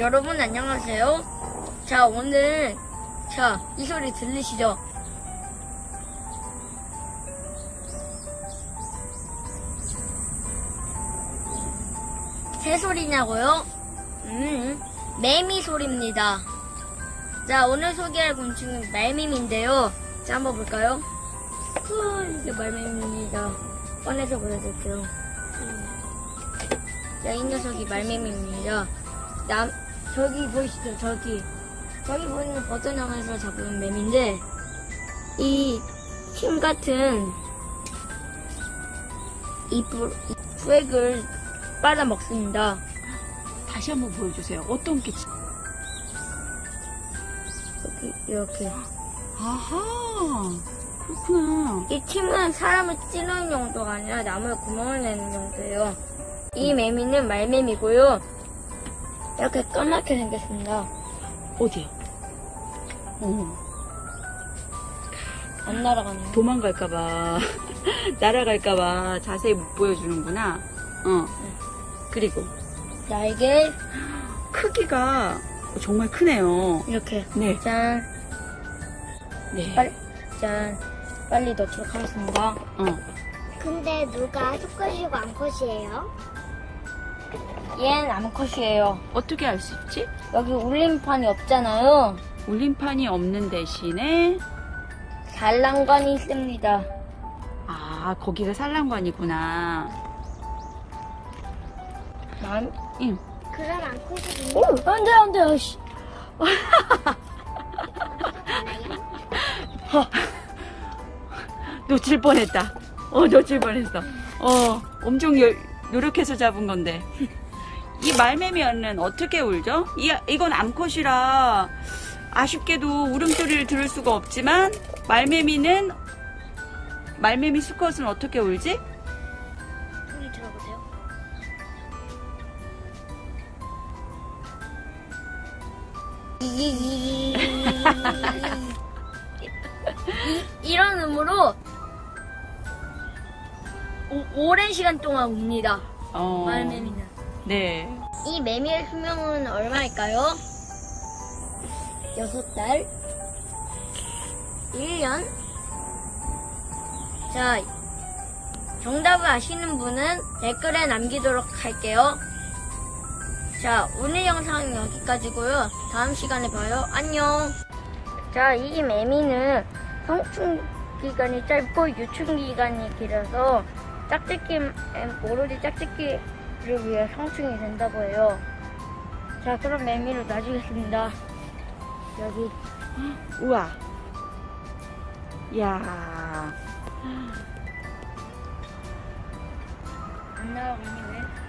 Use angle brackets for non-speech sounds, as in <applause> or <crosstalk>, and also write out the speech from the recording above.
여러분 안녕하세요. 자 오늘 자 이 소리 들리시죠? 새 소리냐고요? 음 매미 소리입니다. 자 오늘 소개할 곤충은 말매미인데요. 자 한번 볼까요? 후, 이게 말매미입니다. 꺼내서 보여드릴게요. 자, 이 녀석이 말매미입니다. 남, 저기 보이시죠? 저기. 저기 보이는 버튼형에서 잡은 매미인데, 이, 힘 같은, 이, 부액을 빨아먹습니다. 다시 한번 보여주세요. 어떤 게? 지- 이렇게, 이렇게. 아하, 그렇구나. 이 팀은 사람을 찌르는 용도가 아니라 나무에 구멍을 내는 용도예요. 이 매미는 말매미고요. 이렇게 까맣게 생겼습니다. 어디요? 어, 안 날아가네요. 도망갈까봐, <laughs> 날아갈까봐 자세히 못 보여주는구나. 어. 그리고 날개, 크기가 정말 크네요. 이렇게. 네, 짠, 네. 빨리, 짠. 빨리 넣도록 하겠습니다. 어. 근데 누가 수컷이고 암컷이에요? 얘는 암컷이에요. 어떻게 알 수 있지? 여기 울림판이 없잖아요. 울림판이 없는 대신에 산란관이 있습니다. 아 거기가 산란관이구나. 남, 응. 그럼 암컷이 오, 안 돼, 안 돼, 아씨. <laughs> 놓칠 뻔했다. 어, 놓칠 뻔했어. 어, 엄청 열- 노력해서 잡은 건데. 이 말매미는 어떻게 울죠? 이, 이건 암컷이라 아쉽게도 울음소리를 들을 수가 없지만 말매미는 말매미 수컷은 어떻게 울지? 이런 음으로 오, 오랜 시간 동안 웁니다. 어, 말매미는. 네. 이 매미의 수명은 얼마일까요? 6달. 1년. 자 정답을 아시는 분은 댓글에 남기도록 할게요. 자 오늘 영상은 여기까지고요. 다음 시간에 봐요. 안녕. 자 이 매미는 성충 기간이 짧고 유충 기간이 길어서 짝짓기 오로지 짝짓기 를 위해 성충이 된다고 해요 자 그럼 매미를 놔주겠습니다 여기 우와. 야안 나오니 왜?